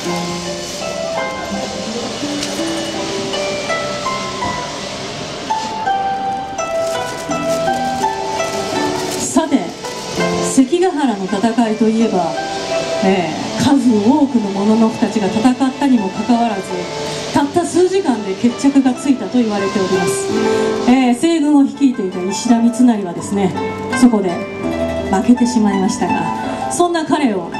さて関ヶ原の戦いといえば、えー数多くの者のたちが戦ったにもかかわらずたった数時間で決着がついたと言われております、えー西軍を率いていた石田三成はですねそこで負けてしまいましたがそんな彼を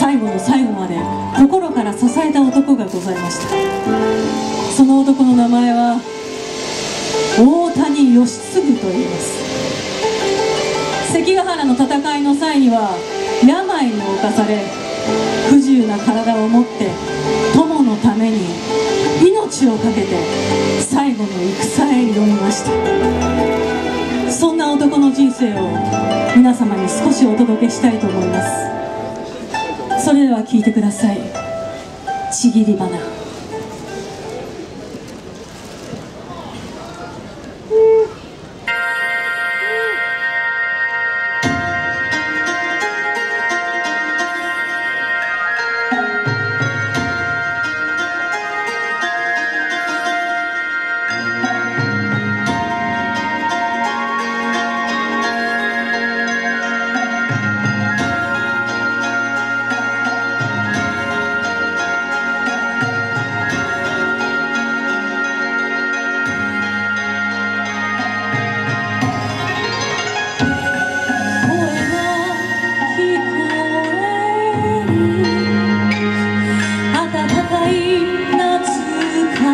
最後の最後まで心から支えた男がございました。その男の名前は大谷義次と言います。関ヶ原の戦いの際には病に侵され不自由な体を持って友のために命を懸けて最後の戦へ挑みました。そんな男の人生を皆様に少しお届けしたいと思います。それでは聞いてください。ちぎり花。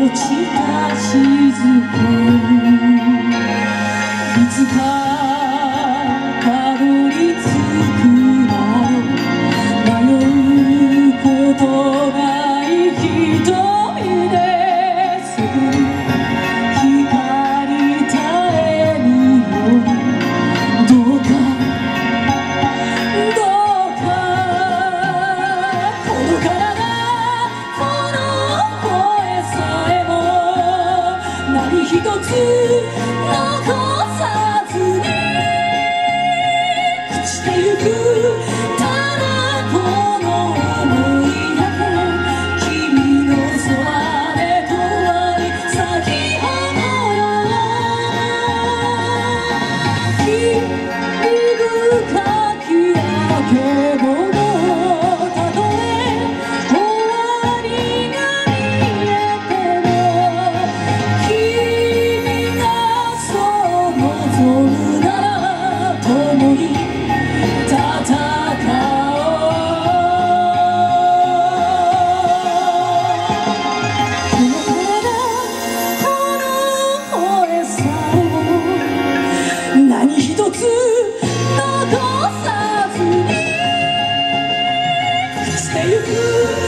落ちた静かち